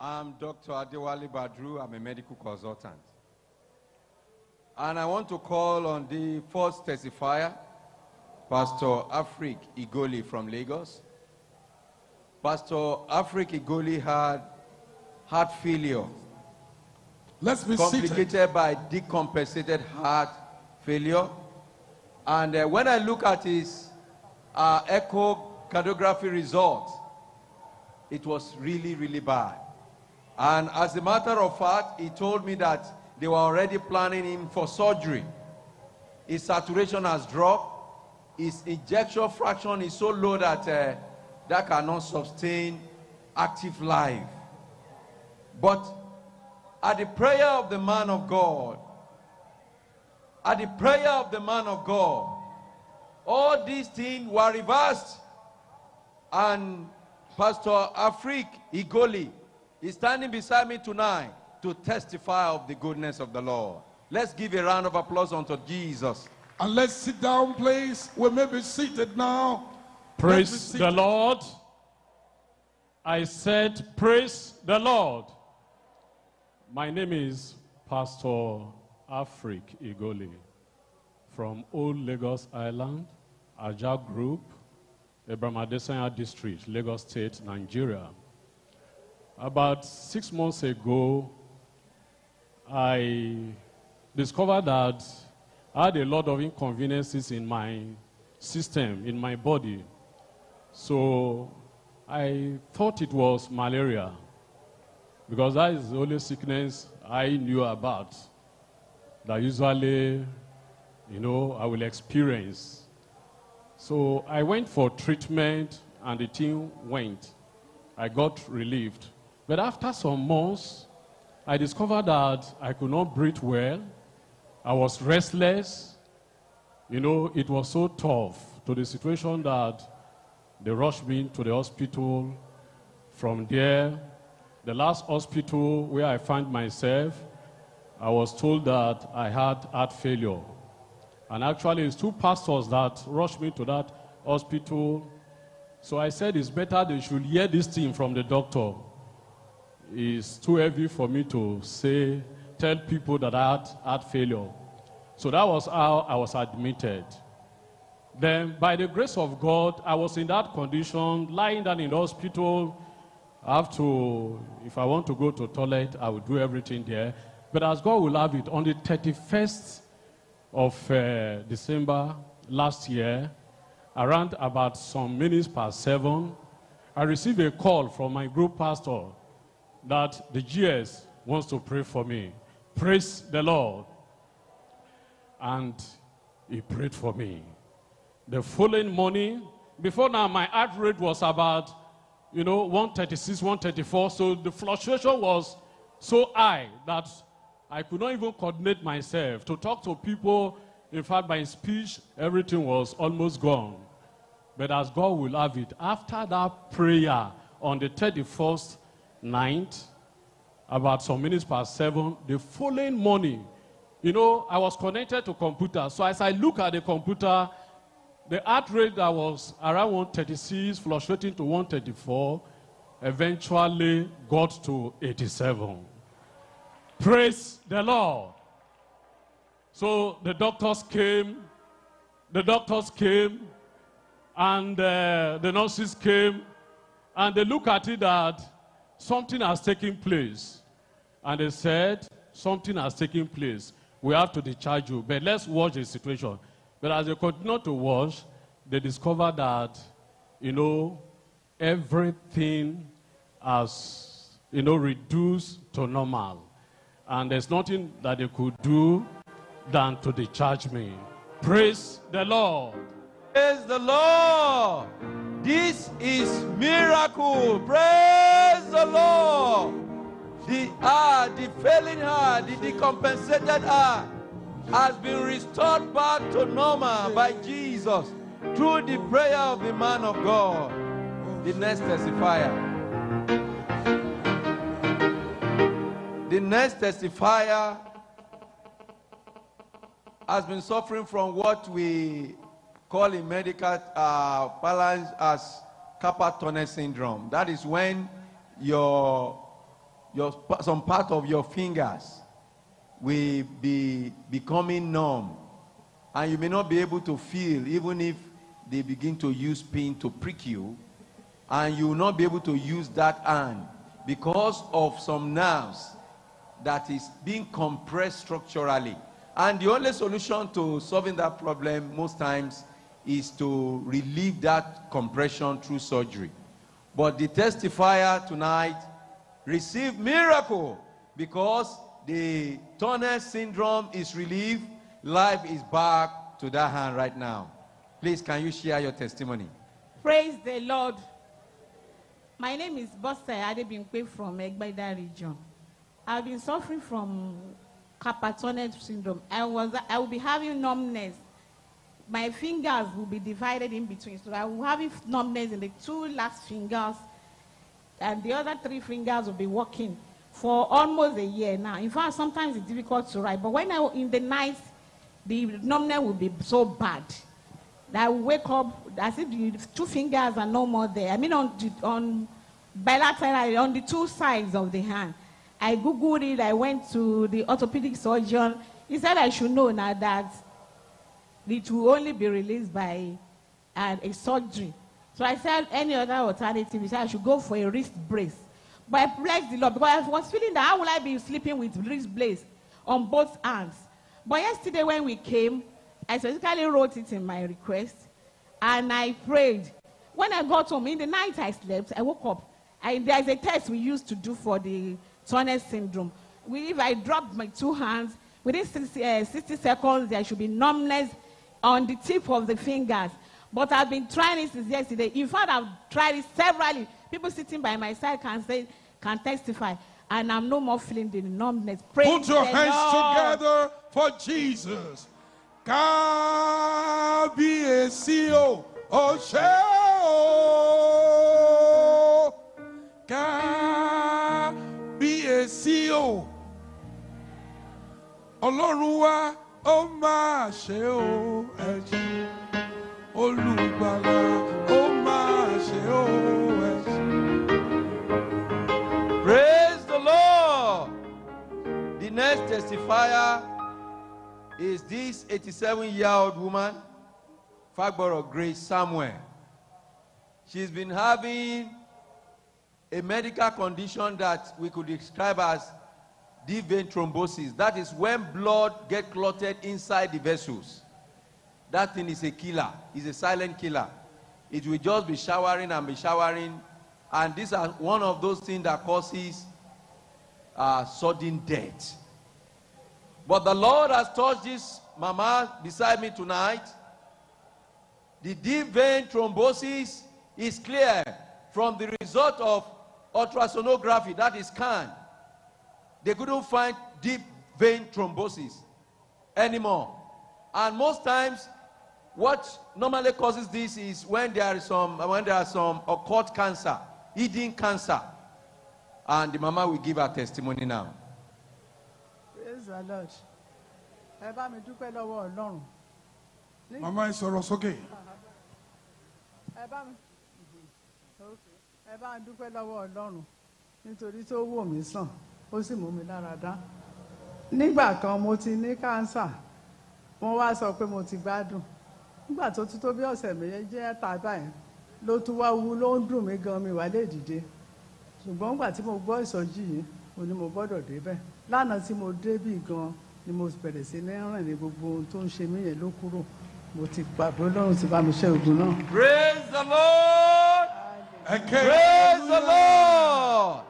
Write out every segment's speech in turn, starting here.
I'm Dr. Adewale Badru. I'm a medical consultant. And I want to call on the first testifier, Pastor Afrik Igoli from Lagos. Pastor Afrik Igoli had heart failure, Let's be seated. complicated by decompensated heart failure. And uh, when I look at his uh, echocardiography results, it was really, really bad. And as a matter of fact, he told me that they were already planning him for surgery. His saturation has dropped. His ejection fraction is so low that uh, that cannot sustain active life. But at the prayer of the man of God, at the prayer of the man of God, all these things were reversed. And Pastor Afrik Igoli is standing beside me tonight to testify of the goodness of the Lord. Let's give a round of applause unto Jesus. And let's sit down, please. We may be seated now. Praise Let's the. Lord. I said, Praise the Lord. My name is Pastor Afrik Igoli from Old Lagos Island, Aja Group, Abraham Adesanya District, Lagos State, Nigeria. About six months ago, I discovered that I had a lot of inconveniences in my system, in my body. So I thought it was malaria because that is the only sickness I knew about that usually, you know, I will experience. So I went for treatment and the thing went. I got relieved. But after some months, I discovered that I could not breathe well. I was restless. You know, it was so tough to the situation that they rushed me to the hospital. From there, the last hospital where I found myself, I was told that I had heart failure. And actually, it's two pastors that rushed me to that hospital. So I said it's better they should hear this thing from the doctor. It's too heavy for me to say, tell people that I had heart failure. So that was how I was admitted. Then, by the grace of God, I was in that condition, lying down in the hospital. I have to, if I want to go to toilet, I will do everything there. But as God will have it, on the 31st of uh, December last year, around about some minutes past seven, I received a call from my group pastor that the GS wants to pray for me. Praise the Lord. And he prayed for me. The following morning, before now, my heart rate was about, you know, 136, 134. So the fluctuation was so high that I could not even coordinate myself to talk to people. In fact, my speech, everything was almost gone. But as God will have it, after that prayer on the 31st night, about some minutes past seven, the following morning, you know, I was connected to computer. So as I look at the computer, the heart rate that was around 136, fluctuating to 134, eventually got to 87. Praise the Lord. So the doctors came, the doctors came, and uh, the nurses came, and they look at it that something has taken place. And they said, something has taken place. We have to discharge you, but let's watch the situation. But as they continued to watch, they discovered that, you know, everything has, you know, reduced to normal. And there's nothing that they could do than to discharge me. Praise the Lord. Praise the Lord. This is miracle. Praise the Lord. The heart, the failing heart, the decompensated heart has been restored back to normal by Jesus through the prayer of the man of God. The next testifier. The next testifier has been suffering from what we call in medical uh, balance as carpal tunnel syndrome. That is when your your, some part of your fingers will be becoming numb. And you may not be able to feel, even if they begin to use pin to prick you. And you will not be able to use that hand because of some nerves that is being compressed structurally. And the only solution to solving that problem most times is to relieve that compression through surgery. But the testifier tonight received miracle because the tunnel syndrome is relieved. Life is back to that hand right now. Please, can you share your testimony? Praise the Lord. My name is Bosse Adebimpe from Egbeda region. I've been suffering from carpal tunnel syndrome. I was I will be having numbness. My fingers will be divided in between. So I will have numbness in the two last fingers, and the other three fingers will be working for almost a year now. In fact, sometimes it's difficult to write. But when I in the night, the numbness will be so bad that I will wake up as if the two fingers are no more there. I mean, on the, on bilateral, on the two sides of the hand. I googled it. I went to the orthopedic surgeon. He said I should know now that it will only be released by uh, a surgery. So I said any other alternative. Said I should go for a wrist brace. But I blessed the Lord because I was feeling that how will I be sleeping with wrist brace on both hands? But yesterday when we came, I specifically wrote it in my request and I prayed. When I got home, in the night I slept, I woke up. I, there's a test we used to do for the Turner syndrome. We, if I drop my two hands, within 60, uh, 60 seconds, there should be numbness on the tip of the fingers. But I've been trying it since yesterday. In fact, I've tried it severally. People sitting by my side can say, can testify. And I'm no more feeling the numbness. Praise Put your hands Lord. together for Jesus. Kábíyèsí o, ṣé o. Kábíyèsí o. Ọlọ́run wa ó máa ṣe o ẹ ṣé. Olùgbàlà ó máa ṣe o ẹ. Praise the Lord. The next testifier is this 87 year old woman, Fagboro Grace Samuel. She's been having a medical condition that we could describe as deep vein thrombosis. That is when blood get clotted inside the vessels. That thing is a killer. It's a silent killer. It will just be showering and be showering. And these are one of those things that causes uh, sudden death. But the Lord has touched this mama beside me tonight. The deep vein thrombosis is clear from the result of ultrasonography, that is scan. They couldn't find deep vein thrombosis anymore. And most times, what normally causes this is when there is some when there are some occult cancer, hidden cancer. And the mama will give her testimony now. praise the lord ẹ bá mi dúpẹ́ lọ́wọ́ ọlọ́run Màmá ẹ sọ̀rọ̀ sókè. ẹ bá mi ẹ bá mi dúpẹ́ lọ́wọ́ ọlọ́run nítorí tó wò mí sàn ó sì mú mi lára dá nígbà kan mo ti ní kánsà wọ́n wá sọ pé mo ti gbádùn nígbà tó tún tó bí ọ̀sẹ̀ méjì ẹ̀ta báyìí ló tún wá wú ló ń dùn mí gan mi wà lè dìde ṣùgbọ́n nígbà tí mo gbọ́ ìsọjí yìí mo ní mo gbọ́dọ̀ débẹ̀ lánàá tí mo débì gan ni mo bẹ̀rẹ̀ sí ní rìn ní gbogbo ohun tó ń ṣe mí yẹn ló kúrò mo ti gbàgbé Ọlọ́run ti bá mi ṣe oògùn náà. Praise the Lord! Praise the. Lord!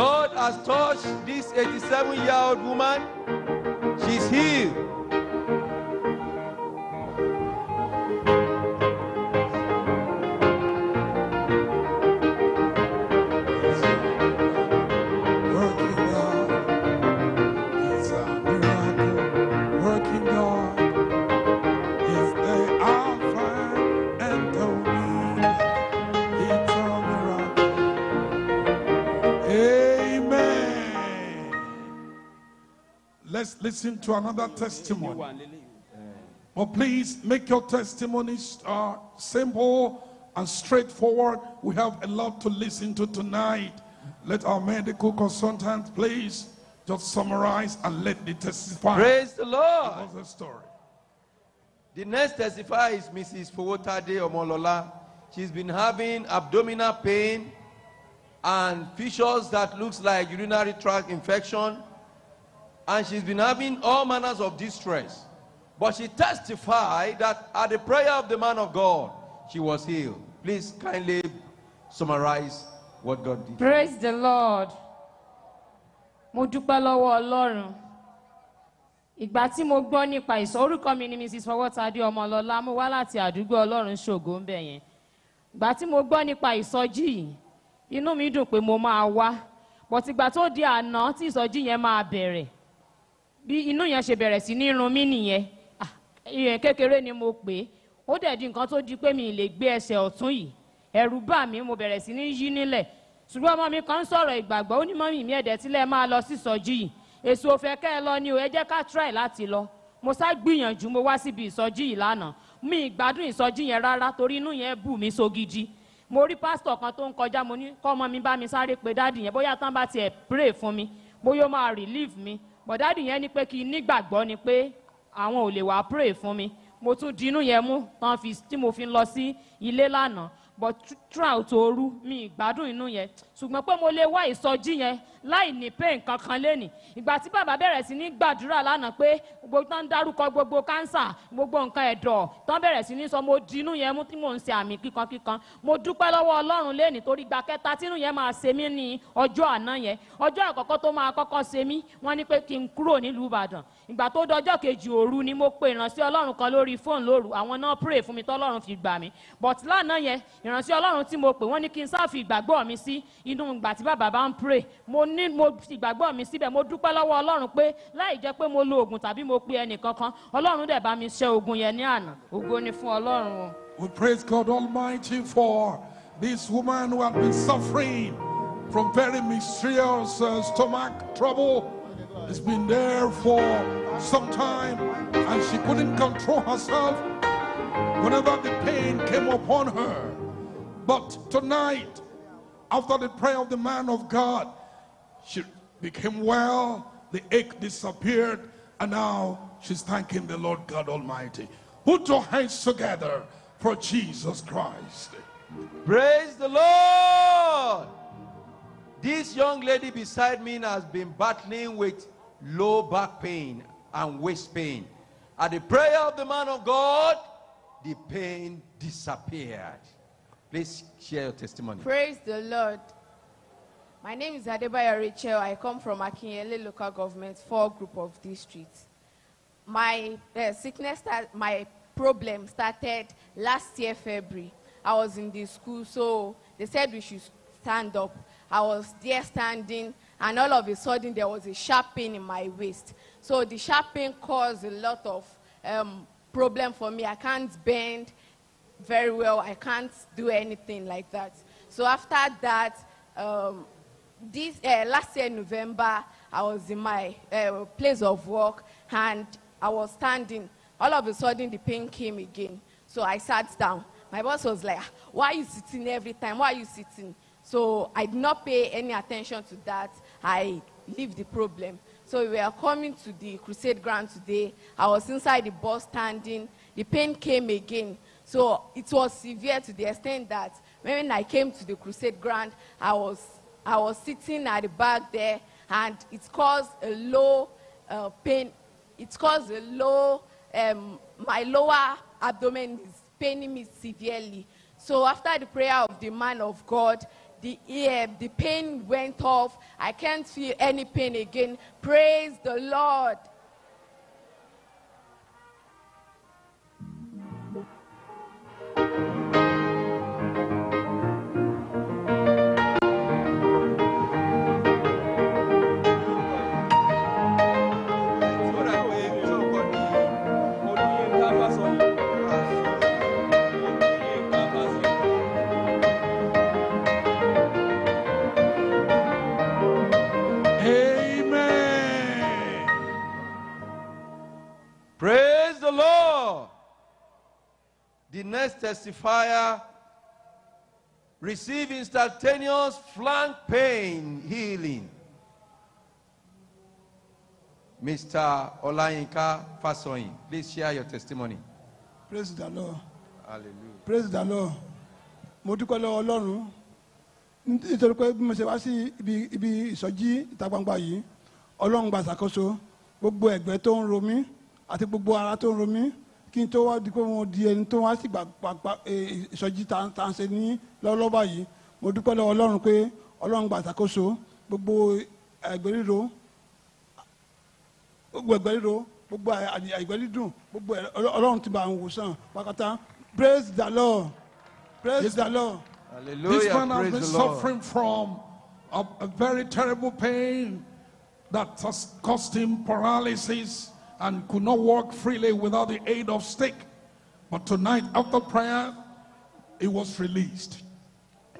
God has touched this 87 year old woman. She's healed. Listen to another testimony. But please make your testimonies uh, simple and straightforward. We have a lot to listen to tonight. Let our medical consultant please just summarize and let the testify Praise the Lord. of the story. The next testifier is Mrs. Fowotade Omolola. She's been having abdominal pain and fissures that looks like urinary tract infection. And she's been having all manners of distress. But she testified that at the prayer of the man of God, she was healed. Please kindly summarize what God did. praise the lord mo dúpẹ́ lọ́wọ́ ọlọ́run ìgbà tí mo gbọ́ nípa ìsọ orúkọ mi ni mrs fọwọ́tadé ọmọlọ́lá mo wá láti àdúgbò ọlọ́run ṣògo ń bẹ̀ yẹn ìgbà mo gbọ́ nípa ìsọjí yìí inú mi dùn pé mo máa wá bọ̀tìgbà tó di àná tí ìsọjí yẹn máa bẹ̀rẹ̀ bí inú yẹn ṣe bẹ̀rẹ̀ sí ní run mí nìyẹn. Ìyẹn kékeré ni mo pè é. Ó dẹ̀ di nǹkan tó di pé mi lè gbé ẹsẹ̀ ọ̀tún yìí. Ẹ̀rù bà mí mo bẹ̀rẹ̀ sí ní yí nílẹ̀. Ṣùgbọ́n ọmọ mi kan ń sọ̀rọ̀ ìgbàgbọ́. Ó ní mọ́mì mi ẹ̀dẹ̀ tílẹ̀ máa lọ sí ìsọjí yìí. Èso òfẹ́ kẹ́ ẹ lọ ni o. Ẹ jẹ́ ká try láti lọ. Mo sá gbìyànjú mo wá síbi ìsọjí yìí lánàá. Mi ìgbádùn ìsọjí yẹn rárá torí inú yẹn bù mí sógidi. Mo rí pásítọ̀ kan tó ń kọjá mo ní kọ́ ọmọ mi bá mi sáré pé dáàdì yẹn. Bóyá tán bá tiẹ̀ pray fún mi bóyá ó máa relieve mi but dáàdì yẹn ní pé kí n nígbàgbọ́ ni pé àwọn ò lè wá pray fún mi. Mo tún di inú yẹn mú tán fi tí mo fi lọ sí ilé lánàá but throughout ooru mi ìgbádùn inú yẹn. Ṣùgbọ́n pé mo lè wá ìsọjí yẹn láì ní pain kankan lẹ́nì ìgbà tí bàbá bẹ̀rẹ̀ sí ní gbàdúrà lánàá pé gbogbo tán dárúkọ gbogbo kánsà gbogbo nǹkan ẹ̀dọ̀ tán bẹ̀rẹ̀ sí ní sọ mo di inú yẹn mú tí mò ń ṣe àmì kíkankíkan. Mo dúpẹ́ lọ́wọ́ ọlọ́run lẹ́nì torí gba kẹta tínú yẹn máa ṣe mí ní ọjọ́ àná yẹn. Ọjọ́ àkọ́kọ́ tó máa kọ́kọ́ ṣe mí wọ́n ní pé kí n kúrò nílùú ìbàdàn ìgbà tó dọjọ́ kejì òru ni mo pe ìránṣẹ́ ọlọ́run kan lórí fóònù lóru àwọn náà pray fún mi tọ́lọ́run fi gbà mí but lánàá yẹn ìránṣẹ́ ọlọ́run tí mo pè wọ́n ní kí n sáà fi ìgbàgbọ́ mi sí inú ìgbà tí bàbá bá ń pray mo ní mo ìgbàgbọ́ mi síbẹ̀ mo dúpẹ́ lọ́wọ́ ọlọ́run pé láì jẹ́ pé mo lo oògùn tàbí mo pe ẹnì kankan ọlọ́run dẹ̀ bá mi ṣe oògùn yẹn ní àná ògo ni fún ọlọ́run. We praise God Almighty for this woman who had been suffering from very mysterious uh, stomach trouble. It's been there for some time and she couldn't control herself whenever the pain came upon her. But tonight, after the prayer of the man of God, she became well, the ache disappeared, and now she's thanking the Lord God Almighty. Put your hands together for Jesus Christ. Praise the Lord. This young lady beside me has been battling with low back pain and waist pain. At the prayer of the man of God, the pain disappeared. Please share your testimony. Praise the Lord. My name is Adebaya Rachel. I come from Akinyele local government, four group of districts. My uh, sickness, my problem started last year, February. I was in the school, so they said we should stand up. I was there standing, and all of a sudden there was a sharp pain in my waist. So the sharp pain caused a lot of um, problem for me. I can't bend very well. I can't do anything like that. So after that, um, this uh, last year November, I was in my uh, place of work and I was standing. All of a sudden, the pain came again. So I sat down. My boss was like, "Ah, "Why are you sitting every time? Why are you sitting?" So I did not pay any attention to that. I leave the problem. So we were coming to the crusade ground today. I was inside the bus standing. The pain came again. So it was severe to the extent that when I came to the crusade ground, I was, I was sitting at the back there and it caused a low uh, pain. It caused a low, um, my lower abdomen is paining me severely. So after the prayer of the man of God, the, ear, the pain went off. I can't feel any pain again. Praise the Lord. Next testifier Receive instantaneous flank pain healing. Mr. Olayinka Fasoyin, please share your testimony. praise the lord Hallelujah. praise the lord mo dúpẹ́ lọ́wọ́ ọlọ́run nítorí pé bí mo ṣe wá sí ibi ibi ìsọjí ìta gbangba yìí ọlọ́run gba ṣàkóso gbogbo ẹ̀gbẹ́ tó ń ro mí àti gbogbo ara tó ń ro mí kí n tó wá di pé mo di ẹni tó wá sí gbàgbà ìsọjí tá à ń ṣe ní lọ́wọ́lọ́wọ́ báyìí. Mo dúpẹ́ lọ́wọ́ ọlọ́run pé ọlọ́run gba ṣàkóso gbogbo ẹ̀gbẹ́ ríro gbogbo ẹgbẹ́ ríro gbogbo ẹgbẹ́ dídùn gbogbo ọlọ́run ti bá àwọn wòsàn pàkátá praise the lord. Praise the lord. This man has been suffering from a, a very terrible pain that has caused him paralysis and could not walk freely without the aid of stick. But tonight, after prayer, he was released.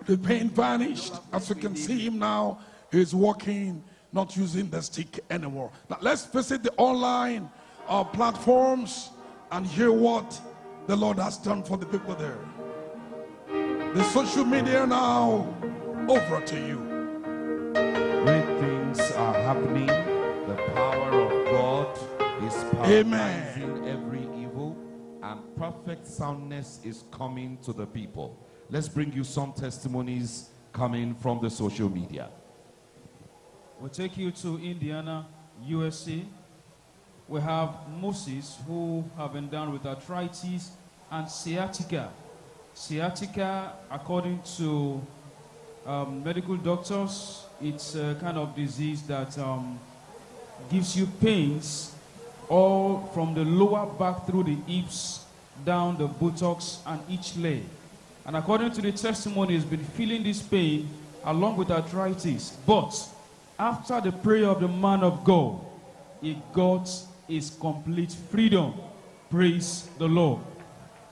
The pain vanished. As you can see him now, he's walking, not using the stick anymore. Now let's visit the online uh, platforms and hear what the Lord has done for the people there. The social media now over to you. Great things are happening. Amen. every evil, and perfect soundness is coming to the people. Let's bring you some testimonies coming from the social media. We'll take you to Indiana, USA. We have Moses, who have been down with arthritis and sciatica. Sciatica, according to um, medical doctors, it's a kind of disease that um, gives you pains all from the lower back through the hips, down the buttocks, and each leg. And according to the testimony, he's been feeling this pain along with arthritis. But after the prayer of the man of God, he got his complete freedom. Praise the Lord.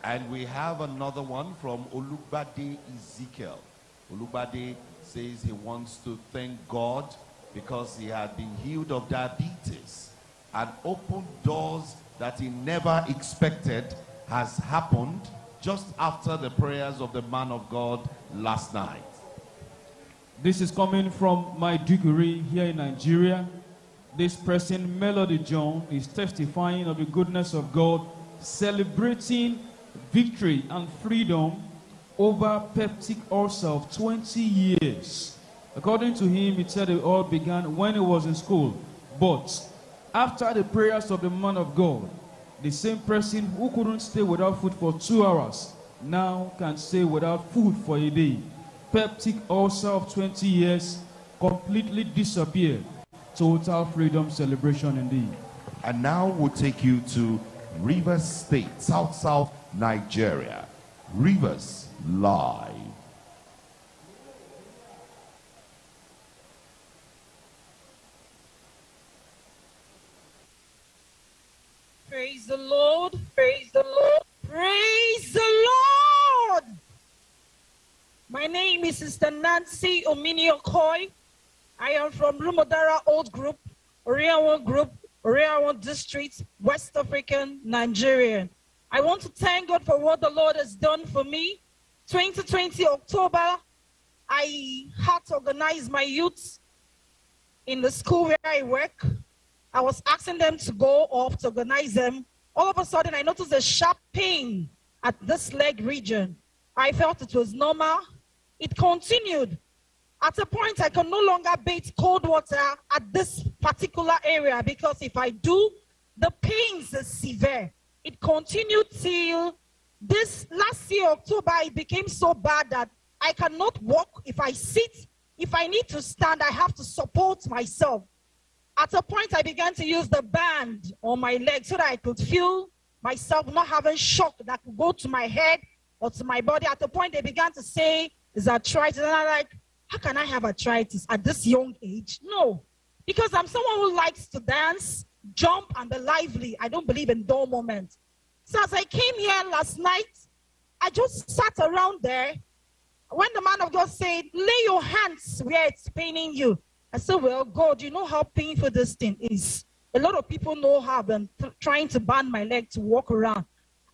And we have another one from Olubade Ezekiel. Olubade says he wants to thank God because he had been healed of diabetes and opened doors that he never expected has happened just after the prayers of the man of God last night. This is coming from my degree here in Nigeria. This person, Melody John, is testifying of the goodness of God, celebrating victory and freedom over peptic ulcer of 20 years. According to him, he said it all began when he was in school. But after the prayers of the man of God, the same person who couldn't stay without food for two hours now can stay without food for a day. Peptic ulcer of 20 years completely disappeared. Total freedom celebration indeed. And now we'll take you to Rivers State, South South Nigeria. Rivers Live. Praise the Lord. Praise the Lord. Praise the Lord. My name is Sister Nancy Ominio Coy. I am from Lumodara Old Group, Oriawan Group, Oriawan District, West African, Nigerian. I want to thank God for what the Lord has done for me. 2020 October, I had to organize my youth in the school where I work. I was asking them to go off to organize them. All of a sudden, I noticed a sharp pain at this leg region. I felt it was normal. It continued. At a point, I can no longer bathe cold water at this particular area because if I do, the pains is severe. It continued till this last year, October, it became so bad that I cannot walk. If I sit, if I need to stand, I have to support myself. At a point, I began to use the band on my leg so that I could feel myself not having shock that could go to my head or to my body. At a point, they began to say, Is arthritis? And I'm like, How can I have arthritis at this young age? No, because I'm someone who likes to dance, jump, and be lively. I don't believe in dull moments. So as I came here last night, I just sat around there. When the man of God said, Lay your hands where it's paining you. I said, Well, God, you know how painful this thing is. A lot of people know how I've been th- trying to bend my leg to walk around.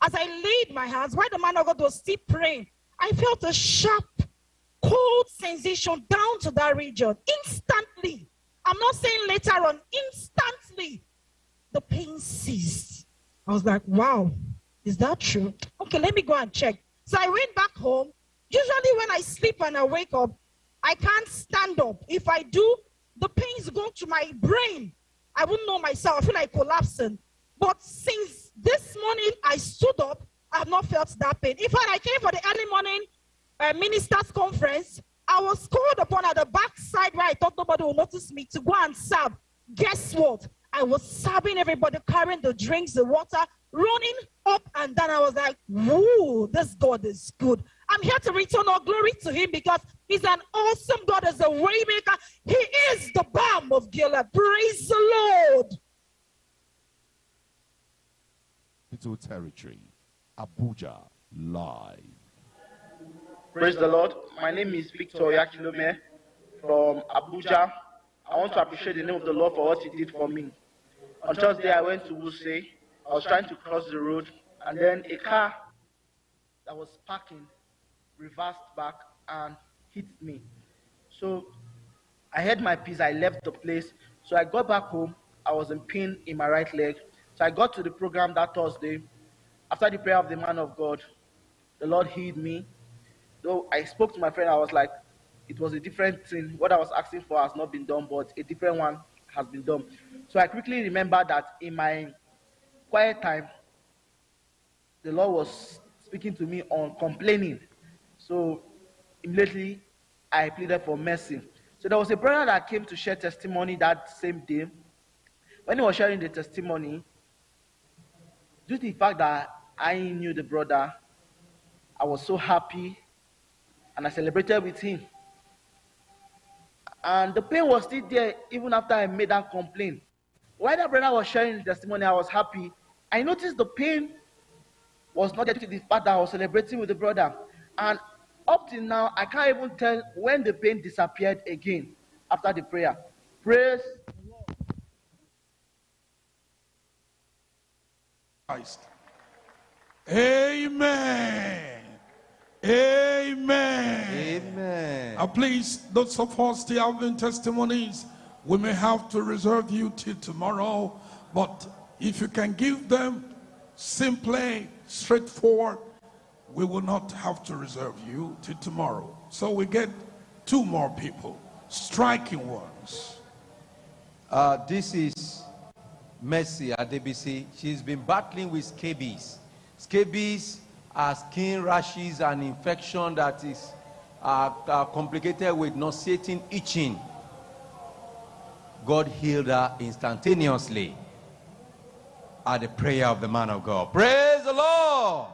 As I laid my hands, while the man of God was still praying, I felt a sharp cold sensation down to that region instantly. I'm not saying later on, instantly, the pain ceased. I was like, wow, is that true? Okay, let me go and check. So I went back home. Usually, when I sleep and I wake up, I can't stand up. If I do, the pains go to my brain. I wouldn't know myself. I feel like collapsing. But since this morning I stood up, I have not felt that pain. In fact, I came for the early morning uh, ministers conference. I was called upon at the back side where I thought nobody would notice me to go and serve. Guess what? I was serving everybody, carrying the drinks, the water, running up and down. I was like, whoa, this God is good. I'm here to return all glory to him because he's an awesome God as a waymaker. He is the balm of Gilead. Praise the Lord. Capital Territory, Abuja, live. Praise the Lord. My name is Victor Yakilome from Abuja. I want to appreciate the name of the Lord for what He did for me. On Thursday, I went to Wuse. I was trying to cross the road, and then a car that was parking reversed back and hit me. So I had my peace. I left the place. So I got back home. I was in pain in my right leg. So I got to the program that Thursday. After the prayer of the man of God, the Lord healed me. Though I spoke to my friend, I was like, it was a different thing. What I was asking for has not been done, but a different one has been done. So I quickly remember that in my quiet time, the Lord was speaking to me on complaining. So immediately I pleaded for mercy. So there was a brother that came to share testimony that same day. When he was sharing the testimony, due to the fact that I knew the brother, I was so happy and I celebrated with him. And the pain was still there even after I made that complaint. While that brother was sharing his testimony, I was happy. I noticed the pain was not due to the fact that I was celebrating with the brother. And up till now, I can't even tell when the pain disappeared again after the prayer. Praise Christ. Amen. Amen. Amen. Now, please, those of us still having testimonies, we may have to reserve you till tomorrow. But if you can give them simply, straightforward, we will not have to reserve you till tomorrow. So we get two more people, striking ones. Uh, this is Mercy Adebisi. She's been battling with scabies. Scabies are skin rashes and infection that is uh, uh, complicated with nauseating itching. God healed her instantaneously at the prayer of the man of God. Praise the Lord.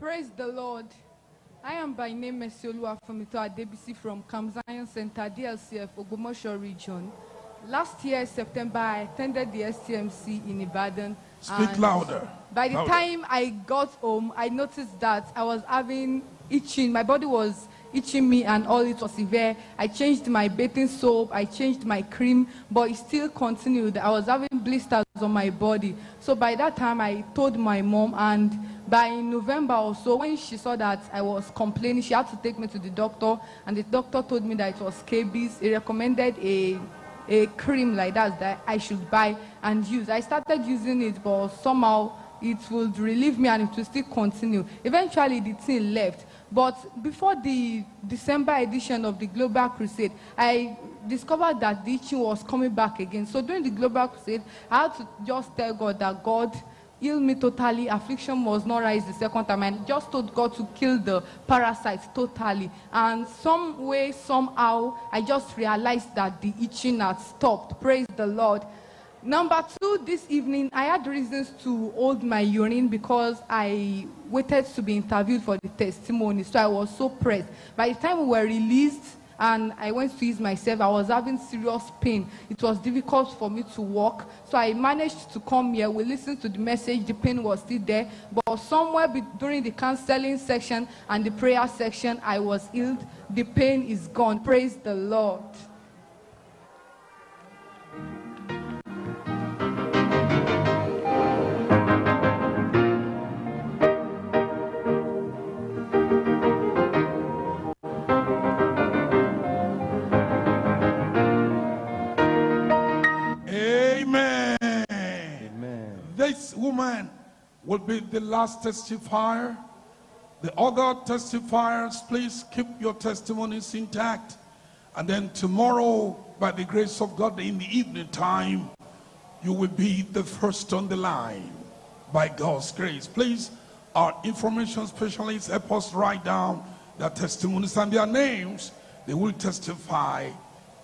Praise the Lord. I am by name Mesiolua Famito Adebisi from Camp Zion Center, DLCF, Ogbomosho region. Last year, September, I attended the STMC in Ibadan. Speak louder. By the Louder. time I got home, I noticed that I was having itching. My body was itching me and all it was severe. I changed my bathing soap, I changed my cream, but it still continued. I was having blisters on my body. So by that time, I told my mom, and by November or so, when she saw that I was complaining, she had to take me to the doctor, and the doctor told me that it was scabies. He recommended a a cream like that that I should buy and use. I started using it, but somehow it would relieve me and it would still continue. Eventually, the thing left. But before the December edition of the Global Crusade, I discovered that the itching was coming back again. So during the Global Crusade, I had to just tell God that God heal me totally. Affliction must not rise the second time. I just told God to kill the parasites totally. And some way, somehow, I just realized that the itching had stopped. Praise the Lord. Number two, this evening, I had reasons to hold my urine because I waited to be interviewed for the testimony. So I was so pressed. By the time we were released, and I went to ease myself. I was having serious pain. It was difficult for me to walk. So I managed to come here. We listened to the message. The pain was still there. But somewhere be- during the counseling section and the prayer section, I was healed. The pain is gone. Praise the Lord. Will be the last testifier. The other testifiers, please keep your testimonies intact. And then tomorrow, by the grace of God, in the evening time, you will be the first on the line by God's grace. Please, our information specialists help us write down their testimonies and their names. They will testify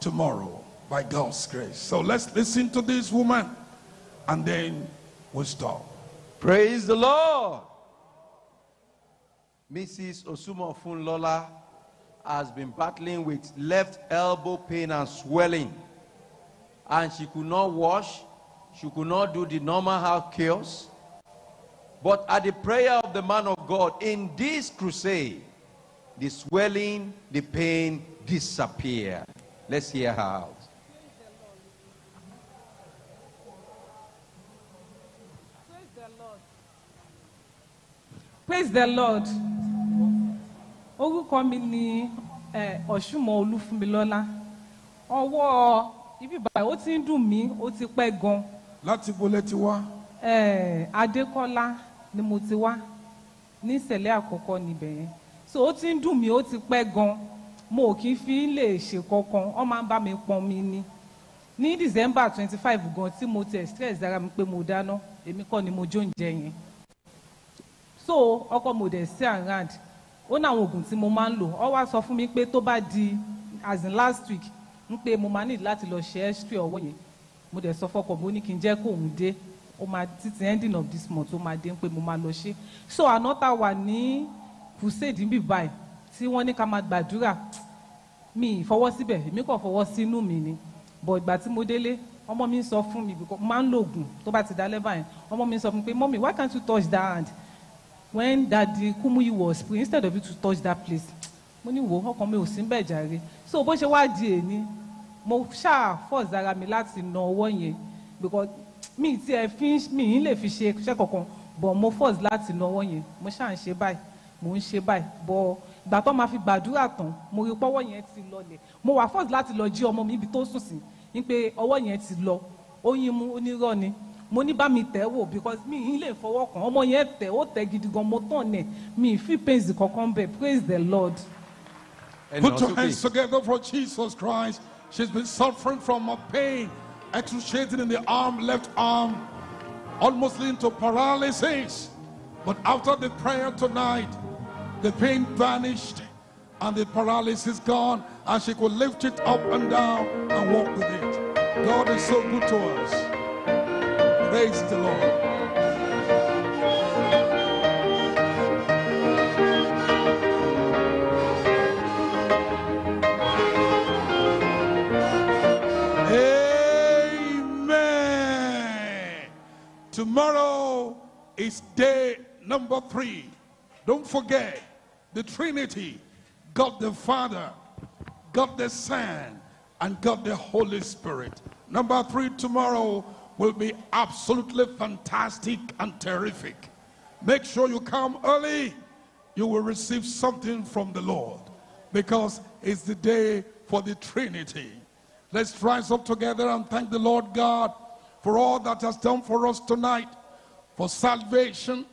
tomorrow by God's grace. So let's listen to this woman and then we'll stop. Praise the Lord. Mrs. Osuma Funlola has been battling with left elbow pain and swelling. And she could not wash. She could not do the normal house chaos. But at the prayer of the man of God in this crusade, the swelling, the pain disappear. Let's hear her praise the lord. Orúkọ mi ni ọ̀ṣunmọ̀ olúfúnmilọ́lá. Ọwọ́ ibi báyìí ó ti ń dùn mí ó ti pẹ́ gan. Láti bolẹ̀ ti wá. eh, adékọ́lá ni mo ti wá. Ní ìṣẹ̀lẹ̀ àkọ́kọ́ níbẹ̀ yẹn. So ó ti ń dùn mí ó ti pẹ́ gan. Mo ò kí n fi lè ṣe kankan. Wọ́n máa ń bá mi pọn mi ni. Ní december twenty five gan tí mo tẹ̀ stress dára mi pé mo dáná èmi kọ́ ni mo jó oúnjẹ yẹn so ọkọ mo dẹ̀ sí around. Ó ní àwọn oògùn tí mo máa ń lò. Ọ wá sọ fún mi pé tó bá di as in last week ń pé mo máa need láti lọ ṣe x-ray ọwọ́ yẹn. Mo dẹ̀ sọ fọkọ mo ní kí n jẹ́ kó òun dé. Ó máa títí ending of this month ó máa dé ń pé mo máa lọ ṣe. So àná tá wà ní crusade ń bì báyìí tí wọ́n ní ká máa gbàdúrà. Mi ì fọwọ́ síbẹ̀ èmi kàn fọwọ́ sínú mi ni. But ìgbà tí mo délé ọmọ mi sọ fún mi máa ń lo oògùn tó bá ti dalẹ́ báyìí ọmọ mi sọ fún mi pé mọ́mí why can't you touch that hand when daddy kumuyi was praying instead of you to touch that place mo ní wo ọkàn mi ò sí bẹ́ẹ̀ jàre. So bó ṣe wá di èní mo ṣáà force ara mi láti na ọwọ́ yẹn because mi ti ẹ fi mi ì lè fi ṣe iṣẹ́ kankan but mo force láti na ọwọ́ yẹn. Mo ṣáà ń ṣe báyìí mo ń ṣe báyìí but ìgbà tó máa fi gbàdúrà tán mo rí pọ́wọ́ yẹn ti lọlẹ̀. Mo wà force láti lọ jí ọmọ mi ibi tó sùn sí ní pé ọwọ́ yẹn ti lọ. Ó yín mú onírọ́ ni mo ní bá mi tẹ̀ wò because mi ì lè fọwọ́ kàn ọmọ yẹn tẹ̀ ó tẹ̀ gidi gan mo tàn nẹ̀ mi ì fi pains kankan bẹ̀ praise the lord. Put your hands together for Jesus Christ. She's been suffering from a pain, excruciating in the arm, left arm, almost leading to paralysis. But after the prayer tonight, the pain vanished and the paralysis gone, and she could lift it up and down and walk with it. God is so good to us. Praise the Lord. Amen. Tomorrow is day number three. Don't forget the Trinity God the Father, God the Son, and God the Holy Spirit. Number three tomorrow will be absolutely fantastic and terrific. Make sure you come early. You will receive something from the Lord because it's the day for the Trinity. Let's rise up together and thank the Lord God for all that has done for us tonight, for salvation,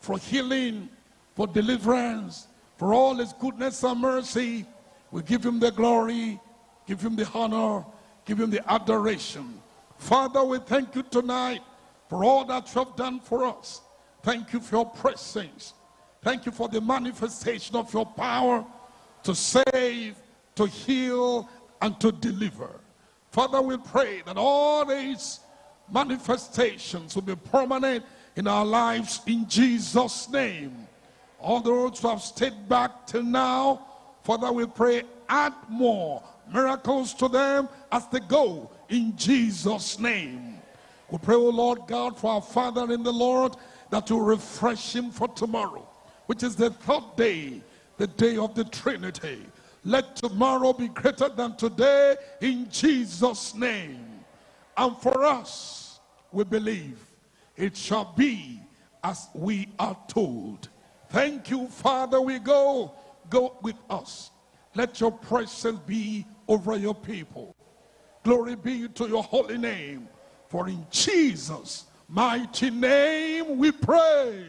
for healing, for deliverance, for all his goodness and mercy. We give him the glory, give him the honor, give him the adoration. Father, we thank you tonight for all that you have done for us. Thank you for your presence. Thank you for the manifestation of your power to save, to heal, and to deliver. Father, we pray that all these manifestations will be permanent in our lives in Jesus' name. All those who have stayed back till now, Father, we pray, add more miracles to them as they go in Jesus' name. We pray, O Lord God, for our Father in the Lord, that you refresh him for tomorrow, which is the third day, the day of the Trinity. Let tomorrow be greater than today in Jesus' name. And for us, we believe it shall be as we are told. Thank you, Father. We go, go with us. Let your presence be over your people. Glory be to your holy name. For in Jesus' mighty name we pray.